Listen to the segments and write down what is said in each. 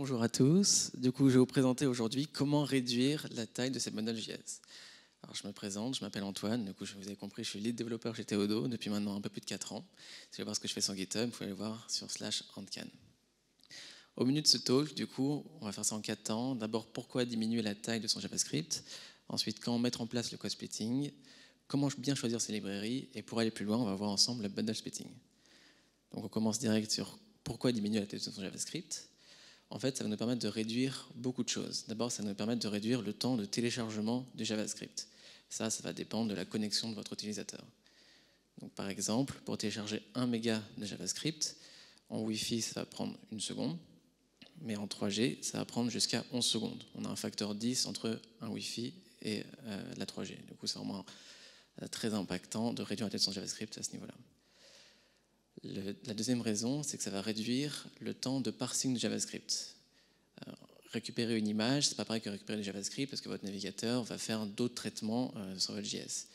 Bonjour à tous. Du coup, je vais vous présenter aujourd'hui comment réduire la taille de ces bundles JS. Alors, je me présente, je m'appelle Antoine. Du coup, vous ai compris, je suis lead développeur chez Théodo depuis maintenant un peu plus de 4 ans. Si vous voulez voir ce que je fais sur GitHub, vous pouvez aller voir sur slash Antcan. Au milieu de ce talk, du coup, on va faire ça en quatre temps. D'abord, pourquoi diminuer la taille de son JavaScript? Ensuite, comment mettre en place le code splitting? Comment bien choisir ses librairies? Et pour aller plus loin, on va voir ensemble le bundle splitting. Donc, on commence direct sur pourquoi diminuer la taille de son JavaScript. En fait, ça va nous permettre de réduire beaucoup de choses. D'abord, ça va nous permettre de réduire le temps de téléchargement du JavaScript. Ça, ça va dépendre de la connexion de votre utilisateur. Par exemple, pour télécharger 1 méga de JavaScript, en Wi-Fi, ça va prendre une seconde mais en 3G, ça va prendre jusqu'à 11 secondes. On a un facteur 10 entre un Wi-Fi et euh, la 3G. Du coup, c'est vraiment euh, très impactant de réduire la de JavaScript à ce niveau-là. La deuxième raison, c'est que ça va réduire le temps de parsing de JavaScript. Euh, récupérer une image, c'est pas pareil que récupérer du JavaScript parce que votre navigateur va faire d'autres traitements sur votre JS.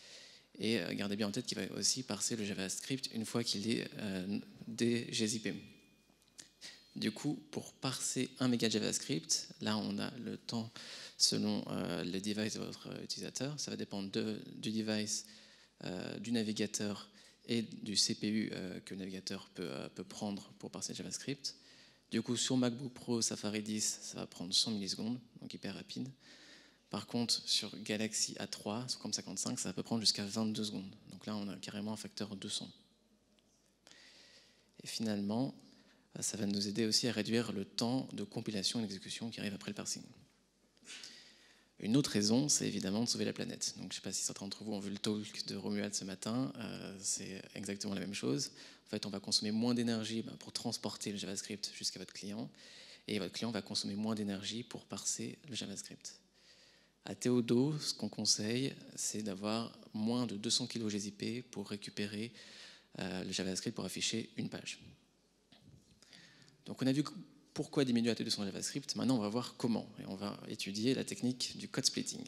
Et gardez bien en tête qu'il va aussi parser le JavaScript une fois qu'il est dégzip. Du coup, pour parser un méga JavaScript, là on a le temps selon euh, le device de votre utilisateur. Ça va dépendre du device, euh, du navigateur et du CPU euh, que le navigateur peut, peut, prendre pour parser JavaScript. Du coup, sur MacBook Pro Safari 10, ça va prendre 100 millisecondes, donc hyper rapide. Par contre, sur Galaxy A3, sur COM55, ça peut prendre jusqu'à 22 secondes. Donc là, on a carrément un facteur 200. Et finalement, ça va nous aider aussi à réduire le temps de compilation et d'exécution qui arrive après le parsing. Une autre raison, c'est évidemment de sauver la planète. Donc, je ne sais pas si certains d'entre vous ont vu le talk de Romuald ce matin, euh, c'est exactement la même chose. En fait, on va consommer moins d'énergie bah, pour transporter le JavaScript jusqu'à votre client, et votre client va consommer moins d'énergie pour parser le JavaScript. À Théodo, ce qu'on conseille, c'est d'avoir moins de 200 kg GZP pour récupérer euh, le JavaScript pour afficher une page. Donc on a vu pourquoi diminuer la taille de son JavaScript. Maintenant, on va voir comment. Et on va étudier la technique du code splitting.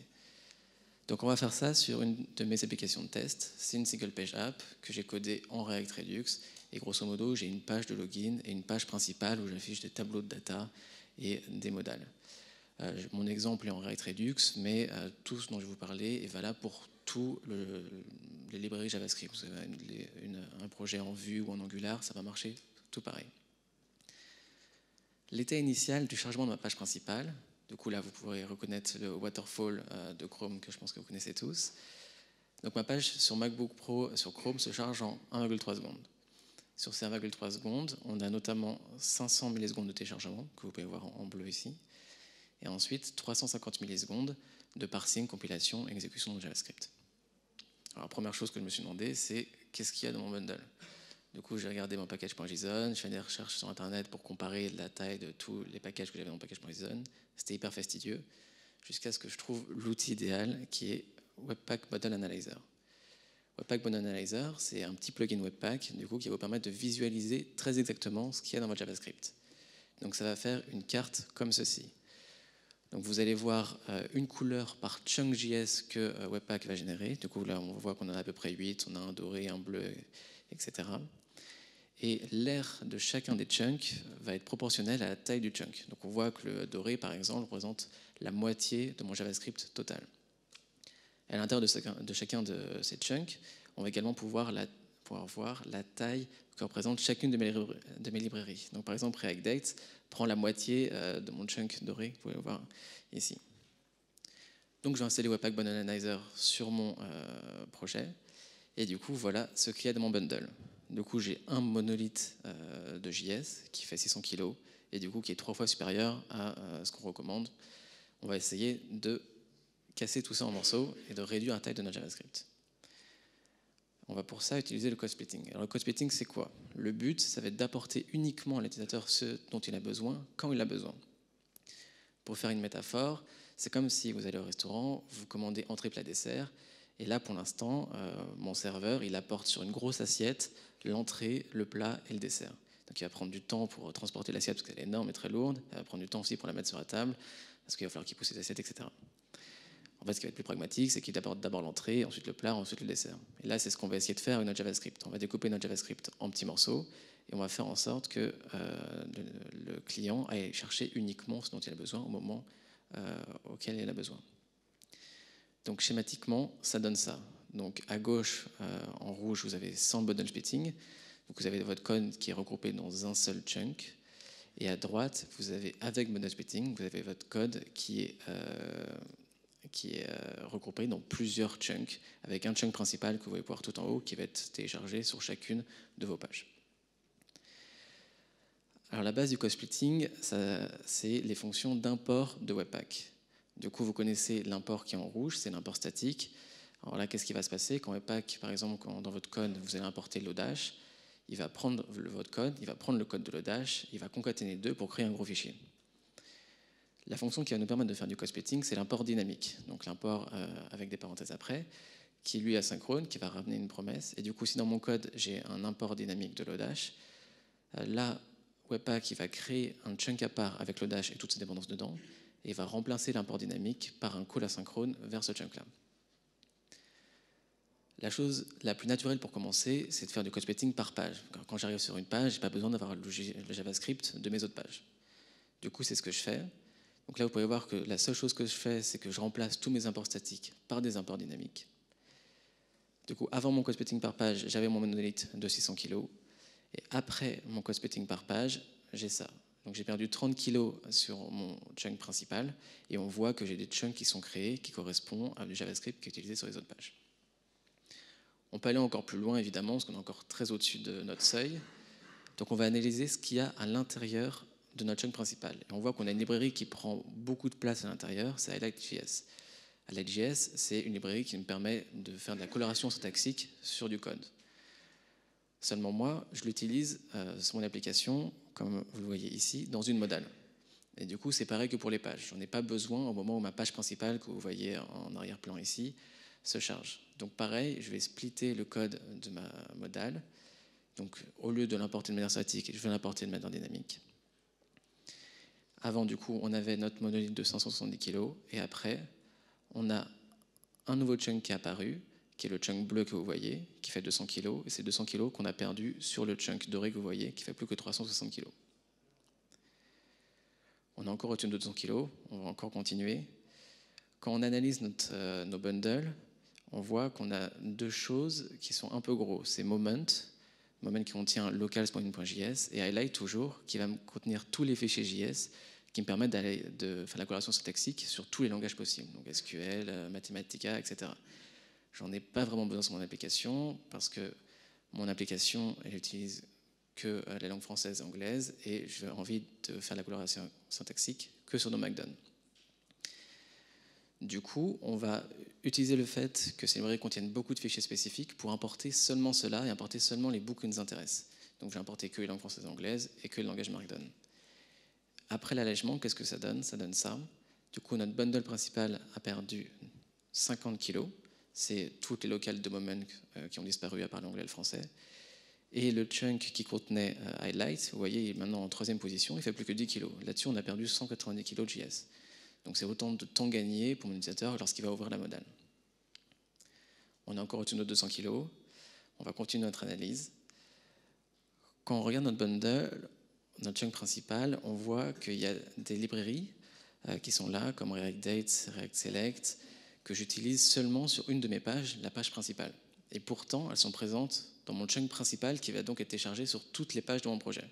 Donc on va faire ça sur une de mes applications de test. C'est une single page app que j'ai codée en React Redux. Et grosso modo, j'ai une page de login et une page principale où j'affiche des tableaux de data et des modales. Euh, mon exemple est en React Redux, mais euh, tout ce dont je vais vous parler est valable pour tous les librairies JavaScript. Vous avez un projet en Vue ou en Angular, ça va marcher tout pareil l'état initial du chargement de ma page principale. Du coup, là, vous pourrez reconnaître le waterfall euh, de Chrome que je pense que vous connaissez tous. Donc, ma page sur MacBook Pro sur Chrome se charge en 1,3 secondes. Sur ces 1,3 secondes, on a notamment 500 millisecondes de téléchargement, que vous pouvez voir en bleu ici, et ensuite 350 millisecondes de parsing, compilation exécution de JavaScript. Alors, la première chose que je me suis demandé, c'est qu'est-ce qu'il y a dans mon bundle? Du coup, j'ai regardé mon package.json, je fais des recherches sur Internet pour comparer la taille de tous les packages que j'avais dans package.json. C'était hyper fastidieux, jusqu'à ce que je trouve l'outil idéal qui est Webpack Bundle Analyzer. Webpack Bundle Analyzer, c'est un petit plugin Webpack du coup, qui va vous permettre de visualiser très exactement ce qu'il y a dans votre JavaScript. Donc ça va faire une carte comme ceci. Donc vous allez voir euh, une couleur par chunk.js que euh, Webpack va générer. Du coup, là, on voit qu'on en a à peu près 8. On a un doré, un bleu, etc et l'air de chacun des chunks va être proportionnel à la taille du chunk. Donc on voit que le doré, par exemple, représente la moitié de mon JavaScript total. À l'intérieur de chacun de, ces chunks, on va également pouvoir, voir la taille que représente chacune de mes, librairies. Donc par exemple, React prend la moitié euh, de mon chunk doré, vous pouvez le voir ici. Donc je vais installer Webpack Bundle Analyzer sur mon euh, projet, et du coup voilà ce qu'il y a dans mon bundle. Du coup, j'ai un monolithe euh, de JS qui fait 600 kg et du coup qui est trois fois supérieur à euh, ce qu'on recommande. On va essayer de casser tout ça en morceaux et de réduire la taille de notre JavaScript. On va pour ça utiliser le code splitting. Alors le code splitting, c'est quoi? Le but, ça va être d'apporter uniquement à l'utilisateur ce dont il a besoin, quand il a besoin. Pour faire une métaphore, c'est comme si vous allez au restaurant, vous commandez entrée, plat, dessert, et là, pour l'instant, euh, mon serveur, il apporte sur une grosse assiette l'entrée, le plat et le dessert. Donc il va prendre du temps pour transporter l'assiette parce qu'elle est énorme et très lourde. Il va prendre du temps aussi pour la mettre sur la table parce qu'il va falloir qu'il pousse les assiettes, etc. En fait, ce qui va être plus pragmatique, c'est qu'il apporte d'abord l'entrée, ensuite le plat, ensuite le dessert. Et là, c'est ce qu'on va essayer de faire avec notre JavaScript. On va découper notre JavaScript en petits morceaux et on va faire en sorte que euh, le, client aille chercher uniquement ce dont il a besoin au moment euh, auquel il a besoin. Donc schématiquement, ça donne ça. Donc à gauche, euh, en rouge, vous avez sans bundle splitting. Vous avez votre code qui est regroupé dans un seul chunk. Et à droite, vous avez avec bundle splitting, vous avez votre code qui est, qui est regroupé dans plusieurs chunks, avec un chunk principal que vous pouvez voir tout en haut qui va être téléchargé sur chacune de vos pages. Alors la base du code splitting, c'est les fonctions d'import de Webpack. Du coup, vous connaissez l'import qui est en rouge, c'est l'import statique. Alors là, qu'est-ce qui va se passer quand Webpack, par exemple, dans votre code, vous allez importer Lodash, il va prendre votre code, il va prendre le code de Lodash, il va concaténer deux pour créer un gros fichier. La fonction qui va nous permettre de faire du code c'est l'import dynamique, donc l'import euh, avec des parenthèses après, qui lui est asynchrone, qui va ramener une promesse. Et du coup, si dans mon code, j'ai un import dynamique de Lodash, euh, là, Webpack va créer un chunk à part avec le dash et toutes ses dépendances dedans, et va remplacer l'import dynamique par un call asynchrone vers ce chunk-là. La chose la plus naturelle pour commencer, c'est de faire du code splitting par page. Quand j'arrive sur une page, je n'ai pas besoin d'avoir le JavaScript de mes autres pages. Du coup, c'est ce que je fais. Donc là, vous pouvez voir que la seule chose que je fais, c'est que je remplace tous mes imports statiques par des imports dynamiques. Du coup, avant mon code splitting par page, j'avais mon monolithe de 600 kg. Et après mon code splitting par page, j'ai ça. Donc j'ai perdu 30 kilos sur mon chunk principal et on voit que j'ai des chunks qui sont créés qui correspondent à du JavaScript qui est utilisé sur les autres pages. On peut aller encore plus loin évidemment parce qu'on est encore très au-dessus de notre seuil. Donc on va analyser ce qu'il y a à l'intérieur de notre chunk principal. Et on voit qu'on a une librairie qui prend beaucoup de place à l'intérieur, c'est Highlight.js. Highlight.js, c'est une librairie qui nous permet de faire de la coloration syntaxique sur du code. Seulement moi, je l'utilise euh, sur mon application, comme vous le voyez ici, dans une modale. Et du coup, c'est pareil que pour les pages. J'en ai pas besoin au moment où ma page principale, que vous voyez en arrière-plan ici, se charge. Donc pareil, je vais splitter le code de ma modale. Donc au lieu de l'importer de manière statique, je vais l'importer de manière dynamique. Avant, du coup, on avait notre monolithe de 570 kg, et après, on a un nouveau chunk qui est apparu, qui est le chunk bleu que vous voyez, qui fait 200 kg, et c'est 200 kg qu'on a perdu sur le chunk doré que vous voyez, qui fait plus que 360 kg. On a encore au-dessus de 200 kg, on va encore continuer. Quand on analyse euh, nos bundles, on voit qu'on a deux choses qui sont un peu gros. C'est Moment, Moment qui contient locals.js, et Highlight toujours, qui va contenir tous les fichiers JS qui me permettent de faire la collaboration syntaxique sur tous les langages possibles, donc SQL, euh, Mathematica, etc. J'en ai pas vraiment besoin sur mon application parce que mon application, elle utilise que euh, la langue française et anglaise et j'ai envie de faire la coloration syntaxique que sur nos MacDon. Du coup, on va utiliser le fait que ces librairies contiennent beaucoup de fichiers spécifiques pour importer seulement cela et importer seulement les bouts qui nous intéressent. Donc j'ai importé que les langues françaises et anglaises et que le langage Markdown. Après l'allègement, qu'est-ce que ça donne? Ça donne ça. Du coup, notre bundle principal a perdu 50 kilos c'est toutes les locales de Moment euh, qui ont disparu à part l'anglais et le français. Et le chunk qui contenait euh, Highlight, vous voyez, il est maintenant en troisième position, il fait plus que 10 kg. Là-dessus, on a perdu 190 kg de JS. Donc c'est autant de temps gagné pour mon utilisateur lorsqu'il va ouvrir la modale. On a encore au-dessus de 200 kg. On va continuer notre analyse. Quand on regarde notre bundle, notre chunk principal, on voit qu'il y a des librairies euh, qui sont là, comme React Date, React Select, que j'utilise seulement sur une de mes pages, la page principale. Et pourtant, elles sont présentes dans mon chunk principal qui va donc être téléchargé sur toutes les pages de mon projet.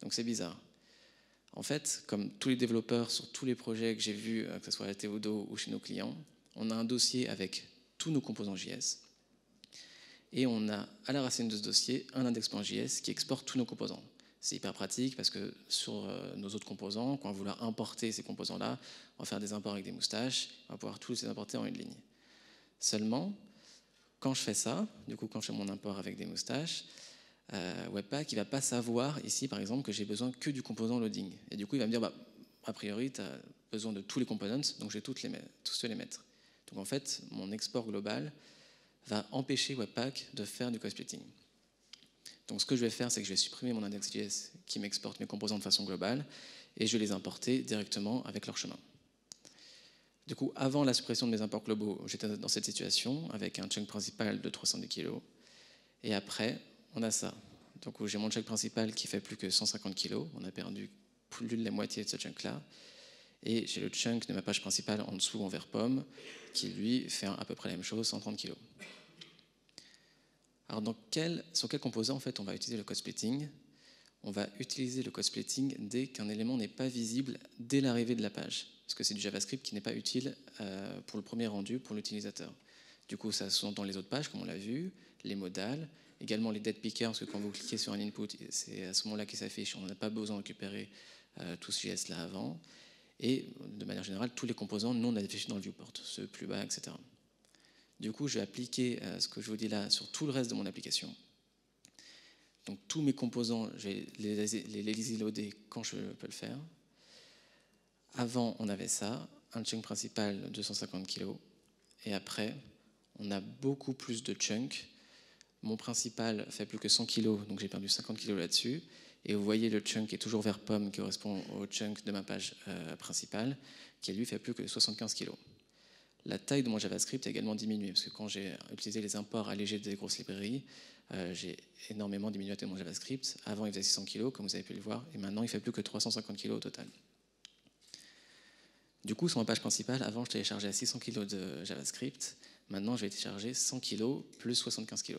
Donc c'est bizarre. En fait, comme tous les développeurs sur tous les projets que j'ai vus, euh, que ce soit à Théodo ou chez nos clients, on a un dossier avec tous nos composants JS. Et on a à la racine de ce dossier un index.js qui exporte tous nos composants. C'est hyper pratique parce que sur euh, nos autres composants, quand on va vouloir importer ces composants-là, on va faire des imports avec des moustaches, on va pouvoir tous les importer en une ligne. Seulement, quand je fais ça, du coup quand je fais mon import avec des moustaches, euh, Webpack il va pas savoir ici par exemple que j'ai besoin que du composant loading. Et du coup il va me dire bah, a priori tu as besoin de tous les components, donc je vais toutes les tous les mettre. Donc en fait mon export global va empêcher Webpack de faire du code splitting. Donc ce que je vais faire, c'est que je vais supprimer mon index.js qui m'exporte mes composants de façon globale et je vais les importer directement avec leur chemin. Du coup, avant la suppression de mes imports globaux, j'étais dans cette situation avec un chunk principal de 310 kg. Et après, on a ça. Donc j'ai mon chunk principal qui fait plus que 150 kg. On a perdu plus de la moitié de ce chunk-là. Et j'ai le chunk de ma page principale en dessous en vert pomme qui lui fait à peu près la même chose, 130 kg. Alors dans sur quel composant en fait on va utiliser le code splitting? On va utiliser le code splitting dès qu'un élément n'est pas visible dès l'arrivée de la page, parce que c'est du JavaScript qui n'est pas utile euh, pour le premier rendu pour l'utilisateur. Du coup, ça sont dans les autres pages, comme on l'a vu, les modales, également les dead pickers, parce que quand vous cliquez sur un input, c'est à ce moment-là qu'il s'affiche, on n'a pas besoin de récupérer euh, tout ce JS là avant, et de manière générale, tous les composants non affichés dans le viewport, ceux plus bas, etc. Du coup, je vais appliquer euh, ce que je vous dis là sur tout le reste de mon application. Donc tous mes composants, je vais les, les, les loader quand je peux le faire. Avant, on avait ça, un chunk principal 250 kg, et après, on a beaucoup plus de chunks. Mon principal fait plus que 100 kg, donc j'ai perdu 50 kg là-dessus. Et vous voyez le chunk est toujours vert pomme, qui correspond au chunk de ma page euh, principale, qui lui fait plus que 75 kg. La taille de mon JavaScript a également diminué, parce que quand j'ai utilisé les imports allégés des grosses librairies, euh, j'ai énormément diminué mon JavaScript. Avant, il faisait 600 kg, comme vous avez pu le voir, et maintenant, il fait plus que 350 kg au total. Du coup, sur ma page principale, avant, je téléchargeais 600 kg de JavaScript. Maintenant, je vais télécharger 100 kg plus 75 kg.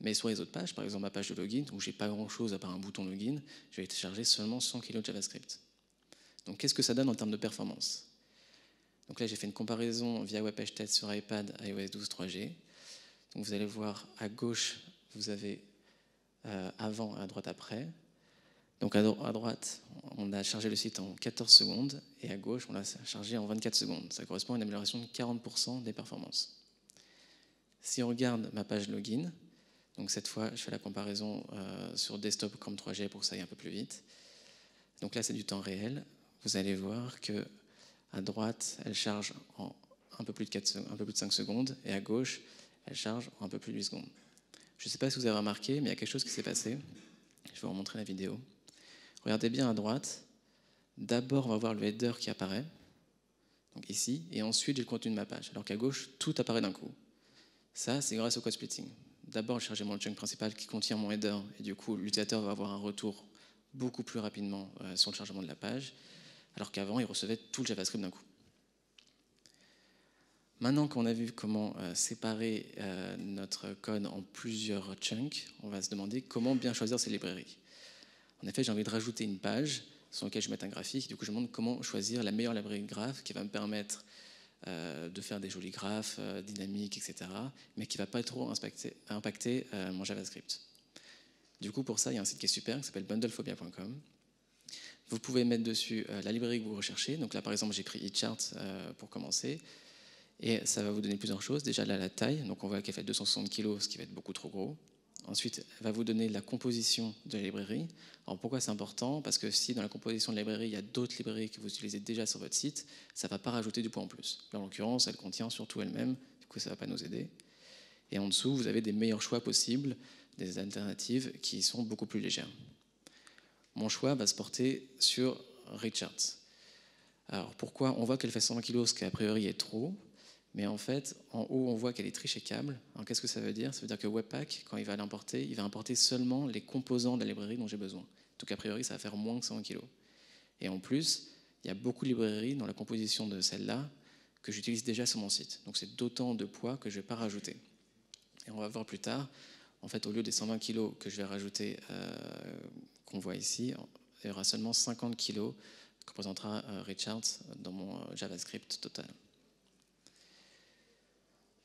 Mais sur les autres pages, par exemple ma page de login, où j'ai pas grand-chose à part un bouton login, je vais télécharger seulement 100 kg de JavaScript. Donc qu'est-ce que ça donne en termes de performance? Donc là, j'ai fait une comparaison via WebPage Test sur iPad iOS 12 3G. Donc vous allez voir à gauche, vous avez euh, avant et à droite après. Donc à droite, on a chargé le site en 14 secondes et à gauche, on l'a chargé en 24 secondes. Ça correspond à une amélioration de 40% des performances. Si on regarde ma page login, donc cette fois, je fais la comparaison euh, sur desktop comme 3G pour que ça aille un peu plus vite. Donc là, c'est du temps réel. Vous allez voir que à droite, elle charge en un peu plus de, 4, un peu plus de 5 secondes, et à gauche, elle charge en un peu plus de 8 secondes. Je ne sais pas si vous avez remarqué, mais il y a quelque chose qui s'est passé. Je vais vous montrer la vidéo. Regardez bien à droite. D'abord, on va voir le header qui apparaît, donc ici, et ensuite le contenu de ma page. Alors qu'à gauche, tout apparaît d'un coup. Ça, c'est grâce au code splitting. D'abord, je charge mon chunk principal qui contient mon header, et du coup, l'utilisateur va avoir un retour beaucoup plus rapidement euh, sur le chargement de la page, alors qu'avant, il recevait tout le JavaScript d'un coup. Maintenant qu'on a vu comment euh, séparer euh, notre code en plusieurs chunks, on va se demander comment bien choisir ces librairies. En effet, j'ai envie de rajouter une page sur laquelle je vais mettre un graphique. Du coup, je me demande comment choisir la meilleure librairie de graphe qui va me permettre euh, de faire des jolis graphes dynamiques, etc., mais qui ne va pas trop impacter, euh, mon JavaScript. Du coup, pour ça, il y a un site qui est super, qui s'appelle bundlephobia.com. Vous pouvez mettre dessus la librairie que vous recherchez. Donc là, par exemple, j'ai pris eChart pour commencer. Et ça va vous donner plusieurs choses. Déjà, la taille. Donc on voit qu'elle fait 260 kg, ce qui va être beaucoup trop gros. Ensuite, elle va vous donner la composition de la librairie. Alors pourquoi c'est important? Parce que si dans la composition de la librairie, il y a d'autres librairies que vous utilisez déjà sur votre site, ça ne va pas rajouter du poids en plus. Là, en l'occurrence, elle contient surtout elle-même, du coup ça ne va pas nous aider. Et en dessous, vous avez des meilleurs choix possibles, des alternatives qui sont beaucoup plus légères. Mon choix va se porter sur Richards. Alors pourquoi On voit qu'elle fait 120 kg, ce qui a priori est trop. Mais en fait, en haut, on voit qu'elle est trichekable. Alors qu'est-ce que ça veut dire? Ça veut dire que Webpack, quand il va l'importer, il va importer seulement les composants de la librairie dont j'ai besoin. Donc a priori, ça va faire moins que 100 kg. Et en plus, il y a beaucoup de librairies dans la composition de celle-là que j'utilise déjà sur mon site. Donc c'est d'autant de poids que je ne vais pas rajouter. Et on va voir plus tard, en fait, au lieu des 120 kg que je vais rajouter, euh, qu'on voit ici, il y aura seulement 50 kg que représentera euh, Richard dans mon euh, JavaScript total.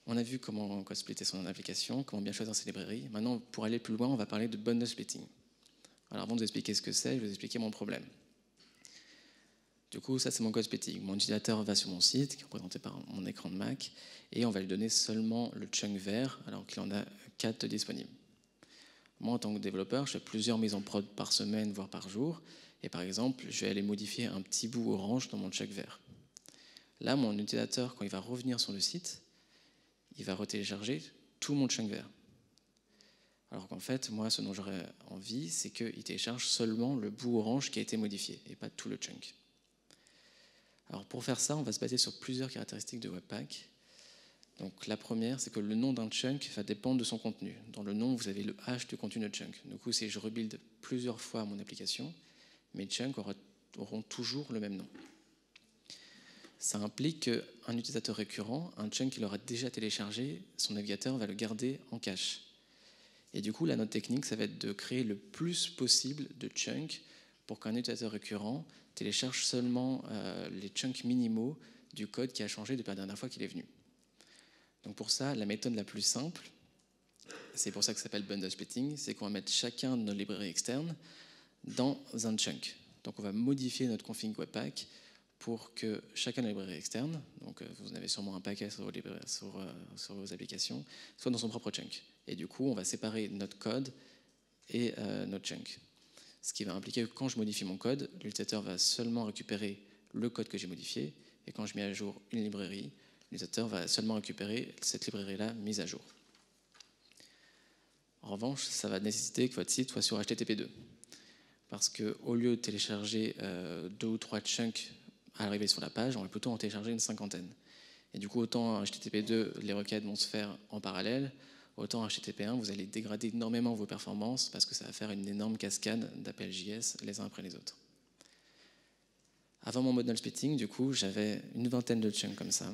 On a vu comment splitter son application, comment bien choisir ses librairies. Maintenant, pour aller plus loin, on va parler de bundle splitting. Alors avant de vous expliquer ce que c'est, je vais vous expliquer mon problème. Du coup, ça c'est mon code splitting. Mon utilisateur va sur mon site, qui est représenté par mon écran de Mac, et on va lui donner seulement le chunk vert, alors qu'il en a 4 disponibles. Moi, en tant que développeur, je fais plusieurs mises en prod par semaine, voire par jour, et par exemple, je vais aller modifier un petit bout orange dans mon chunk vert. Là, mon utilisateur, quand il va revenir sur le site, il va retélécharger tout mon chunk vert. Alors qu'en fait, moi, ce dont j'aurais envie, c'est qu'il télécharge seulement le bout orange qui a été modifié et pas tout le chunk. Alors pour faire ça, on va se baser sur plusieurs caractéristiques de Webpack. Donc la première, c'est que le nom d'un chunk va dépendre de son contenu. Dans le nom, vous avez le hash du contenu de chunk. Du coup, si je rebuild plusieurs fois mon application, mes chunks auront toujours le même nom. Ça implique qu'un utilisateur récurrent, un chunk qu'il aura déjà téléchargé, son navigateur va le garder en cache. Et du coup, la note technique, ça va être de créer le plus possible de chunks pour qu'un utilisateur récurrent télécharge seulement euh, les chunks minimaux du code qui a changé depuis la dernière fois qu'il est venu. Donc pour ça, la méthode la plus simple, c'est pour ça que ça s'appelle bundle splitting, c'est qu'on va mettre chacun de nos librairies externes dans un chunk. Donc on va modifier notre config webpack pour que chacun des librairies externes, donc euh, vous avez sûrement un paquet sur vos, sur, euh, sur vos applications, soit dans son propre chunk. Et du coup, on va séparer notre code et euh, notre chunk. Ce qui va impliquer que quand je modifie mon code, l'utilisateur va seulement récupérer le code que j'ai modifié, et quand je mets à jour une librairie, l'utilisateur va seulement récupérer cette librairie-là mise à jour. En revanche, ça va nécessiter que votre site soit sur HTTP2. Parce qu'au lieu de télécharger euh, deux ou trois chunks à l'arrivée sur la page, on va plutôt en télécharger une cinquantaine. Et du coup, autant en HTTP2, les requêtes vont se faire en parallèle, autant en HTTP1, vous allez dégrader énormément vos performances parce que ça va faire une énorme cascade d'appels JS les uns après les autres. Avant mon model splitting, du coup, j'avais une vingtaine de chunks comme ça.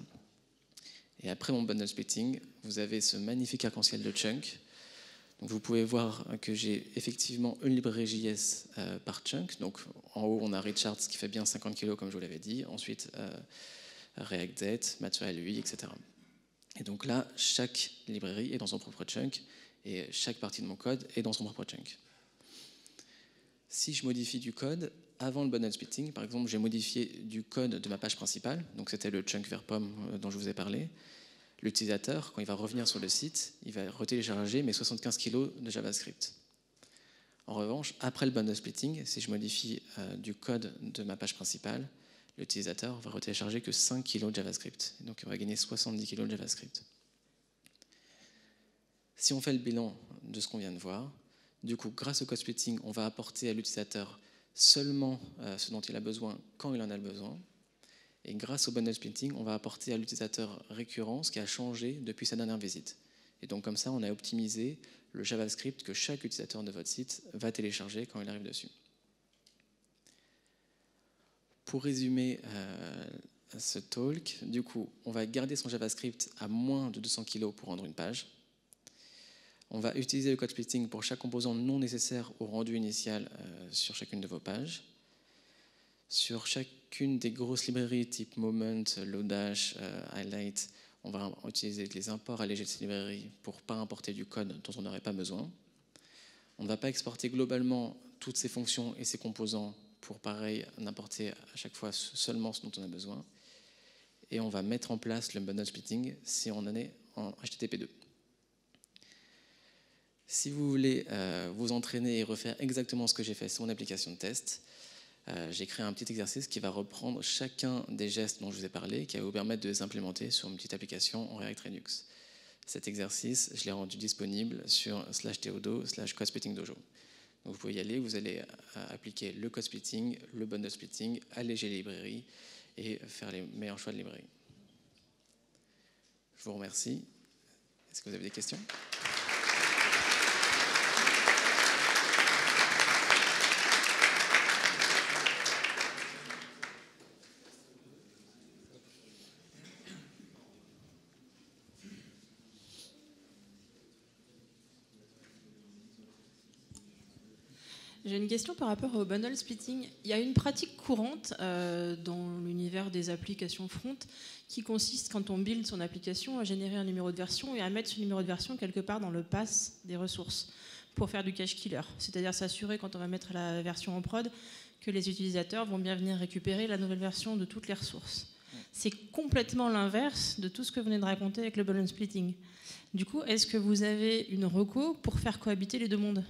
Et après mon bundle splitting, vous avez ce magnifique arc-en-ciel de chunk. Donc vous pouvez voir que j'ai effectivement une librairie JS euh, par chunk. Donc en haut, on a Richards qui fait bien 50 kg, comme je vous l'avais dit. Ensuite, euh, React.Date, Material UI, etc. Et donc là, chaque librairie est dans son propre chunk et chaque partie de mon code est dans son propre chunk. Si je modifie du code, avant le bundle splitting, par exemple, j'ai modifié du code de ma page principale, donc c'était le chunk vers pomme euh, dont je vous ai parlé. L'utilisateur, quand il va revenir sur le site, il va retélécharger mes 75 kg de JavaScript. En revanche, après le bundle splitting, si je modifie euh, du code de ma page principale, l'utilisateur va retélécharger que 5 kg de JavaScript. Donc il va gagner 70 kg de JavaScript. Si on fait le bilan de ce qu'on vient de voir, du coup, grâce au code splitting, on va apporter à l'utilisateur seulement euh, ce dont il a besoin quand il en a besoin. Et grâce au bundle splitting, on va apporter à l'utilisateur récurrent ce qui a changé depuis sa dernière visite. Et donc comme ça, on a optimisé le JavaScript que chaque utilisateur de votre site va télécharger quand il arrive dessus. Pour résumer euh, ce talk, du coup, on va garder son JavaScript à moins de 200 kg pour rendre une page. On va utiliser le code splitting pour chaque composant non nécessaire au rendu initial euh, sur chacune de vos pages. Sur chacune des grosses librairies type Moment, Lodash, euh, Highlight, on va utiliser les imports allégés de ces librairies pour ne pas importer du code dont on n'aurait pas besoin. On ne va pas exporter globalement toutes ces fonctions et ces composants pour, pareil, n'importer à chaque fois seulement ce dont on a besoin. Et on va mettre en place le bundle splitting si on en est en HTTP2. Si vous voulez euh, vous entraîner et refaire exactement ce que j'ai fait sur mon application de test, euh, j'ai créé un petit exercice qui va reprendre chacun des gestes dont je vous ai parlé, qui va vous permettre de les implémenter sur une petite application en React Redux. Cet exercice, je l'ai rendu disponible sur slash theodo slash code splitting dojo. Donc vous pouvez y aller, vous allez euh, appliquer le code splitting, le bundle splitting, alléger les librairies et faire les meilleurs choix de librairies. Je vous remercie. Est-ce que vous avez des questions? J'ai une question par rapport au bundle splitting. Il y a une pratique courante euh, dans l'univers des applications front qui consiste, quand on build son application, à générer un numéro de version et à mettre ce numéro de version quelque part dans le pass des ressources pour faire du cache killer. C'est-à-dire s'assurer, quand on va mettre la version en prod, que les utilisateurs vont bien venir récupérer la nouvelle version de toutes les ressources. C'est complètement l'inverse de tout ce que vous venez de raconter avec le bundle splitting. Du coup, est-ce que vous avez une reco pour faire cohabiter les deux mondes?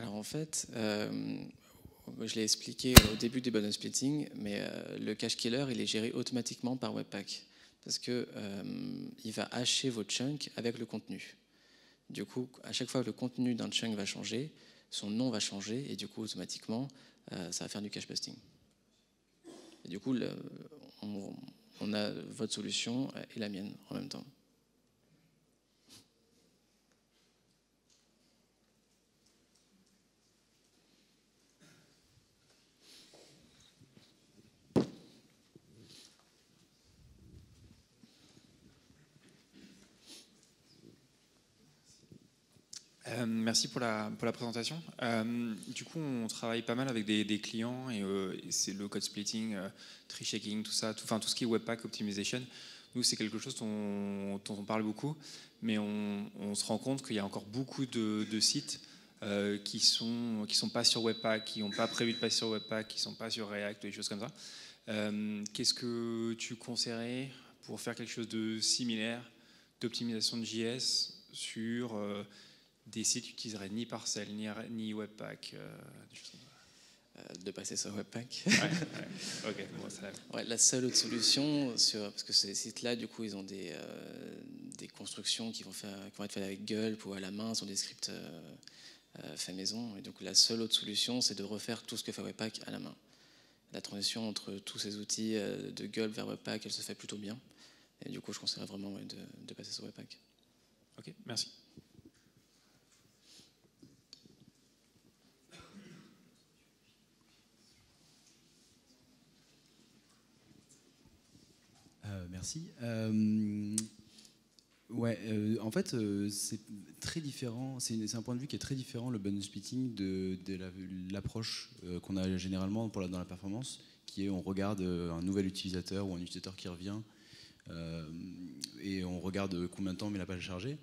Alors en fait, euh, je l'ai expliqué au début des bonus splitting, mais euh, le cache killer, il est géré automatiquement par Webpack. Parce qu'il euh, il va hacher vos chunks avec le contenu. Du coup, à chaque fois que le contenu d'un chunk va changer, son nom va changer, et du coup, automatiquement, ça va faire du cache busting. Du coup, on a votre solution et la mienne en même temps. Euh, merci pour la, pour la présentation. Euh, du coup, on travaille pas mal avec des, clients et, euh, c'est le code splitting, tree shaking, tout ça, tout, enfin, tout ce qui est Webpack Optimization. Nous, c'est quelque chose dont, on parle beaucoup, mais on, se rend compte qu'il y a encore beaucoup de, sites qui ne sont, qui sont pas sur Webpack, qui n'ont pas prévu de passer sur Webpack, qui ne sont pas sur React, des choses comme ça. Qu'est-ce que tu conseillerais pour faire quelque chose de similaire d'optimisation de JS sur des sites qui n'utiliseraient ni Parcel, ni, ni Webpack euh, euh, de passer sur Webpack. la seule autre solution, sur, parce que ces sites-là, du coup, ils ont des, euh, des constructions qui vont, faire, qui vont être faites avec Gulp ou à la main, sont des scripts faits maison. Et donc la seule autre solution, c'est de refaire tout ce que fait Webpack à la main. La transition entre tous ces outils de Gulp vers Webpack, elle se fait plutôt bien. Et du coup, je conseillerais vraiment de, de passer sur Webpack. Ok, merci. Merci. Euh, ouais, euh, en fait, c'est très différent. C'est un point de vue qui est très différent, le bundle splitting, de, l'approche qu'on a généralement pour dans la performance, qui est on regarde un nouvel utilisateur ou un utilisateur qui revient et on regarde combien de temps met la page chargée.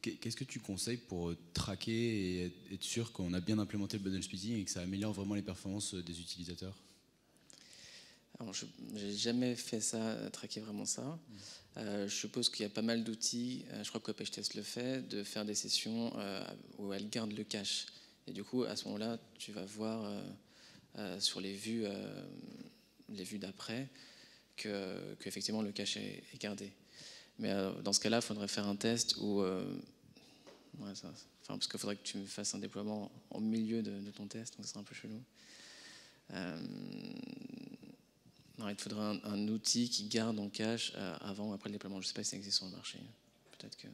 Qu'est-ce que tu conseilles pour traquer et être sûr qu'on a bien implémenté le bundle splitting et que ça améliore vraiment les performances des utilisateurs? Je n'ai jamais fait ça, euh, traquer vraiment ça. Mm. Euh, je suppose qu'il y a pas mal d'outils, euh, je crois que Test le fait, de faire des sessions où elle garde le cache. Et du coup, à ce moment-là, tu vas voir sur les vues, les vues d'après que, effectivement le cache est, gardé. Mais dans ce cas-là, il faudrait faire un test où. Ouais, ça, enfin, parce qu'il faudrait que tu fasses un déploiement au milieu de, de ton test, donc ce serait un peu chelou. Il te faudrait un, outil qui garde en cache euh, avant ou après le déploiement. Je ne sais pas si ça existe sur le marché. Peut-être que.